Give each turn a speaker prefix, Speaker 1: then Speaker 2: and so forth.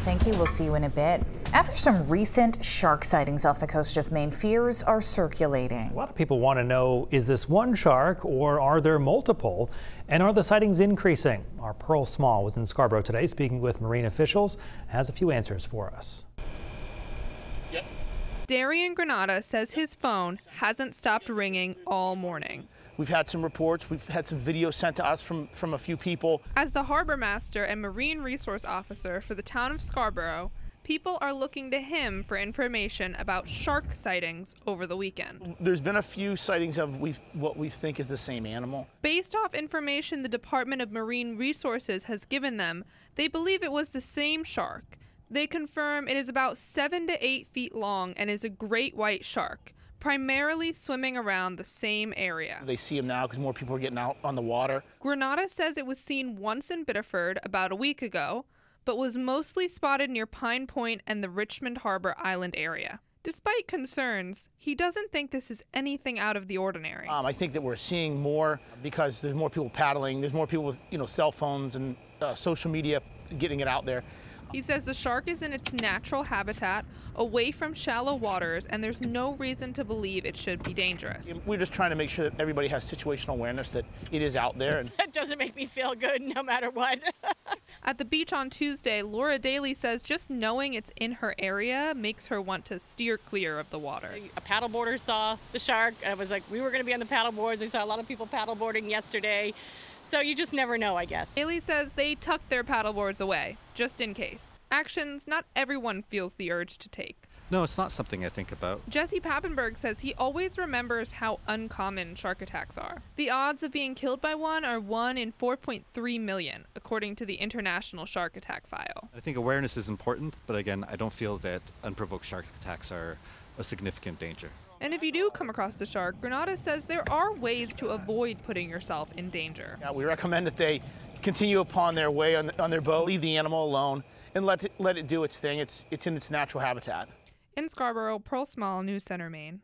Speaker 1: thank you. We'll see you in a bit. After some recent shark sightings off the coast of Maine, fears are circulating.
Speaker 2: A lot of people want to know is this one shark or are there multiple? And are the sightings increasing? Our Pearl Small was in Scarborough today speaking with marine officials, has a few answers for us.
Speaker 3: Yep. Darian Granada says his phone hasn't stopped ringing all morning.
Speaker 4: We've had some reports, we've had some videos sent to us from, from a few people.
Speaker 3: As the harbor master and marine resource officer for the town of Scarborough, people are looking to him for information about shark sightings over the weekend.
Speaker 4: There's been a few sightings of what we think is the same animal.
Speaker 3: Based off information the Department of Marine Resources has given them, they believe it was the same shark. They confirm it is about seven to eight feet long and is a great white shark primarily swimming around the same area.
Speaker 4: They see him now because more people are getting out on the water.
Speaker 3: Granada says it was seen once in Biddeford about a week ago, but was mostly spotted near Pine Point and the Richmond Harbor Island area. Despite concerns, he doesn't think this is anything out of the ordinary.
Speaker 4: Um, I think that we're seeing more because there's more people paddling, there's more people with you know cell phones and uh, social media getting it out there.
Speaker 3: He says the shark is in its natural habitat, away from shallow waters, and there's no reason to believe it should be dangerous.
Speaker 4: We're just trying to make sure that everybody has situational awareness that it is out there. And
Speaker 5: it doesn't make me feel good no matter what.
Speaker 3: At the beach on Tuesday, Laura Daly says just knowing it's in her area makes her want to steer clear of the water.
Speaker 5: A paddleboarder saw the shark. I was like, we were going to be on the paddleboards. I saw a lot of people paddleboarding yesterday. So you just never know, I guess.
Speaker 3: Daly says they tuck their paddleboards away, just in case. Actions not everyone feels the urge to take.
Speaker 6: No, it's not something I think about.
Speaker 3: Jesse Pappenberg says he always remembers how uncommon shark attacks are. The odds of being killed by one are 1 in 4.3 million, according to the International Shark Attack File.
Speaker 6: I think awareness is important, but again, I don't feel that unprovoked shark attacks are a significant danger.
Speaker 3: And if you do come across a shark, Granada says there are ways to avoid putting yourself in danger.
Speaker 4: Yeah, we recommend that they continue upon their way on, the, on their boat, leave the animal alone, and let it, let it do its thing. It's, it's in its natural habitat.
Speaker 3: In Scarborough, Pearl Small, News Center, Maine.